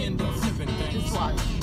end up flipping things. Just watch.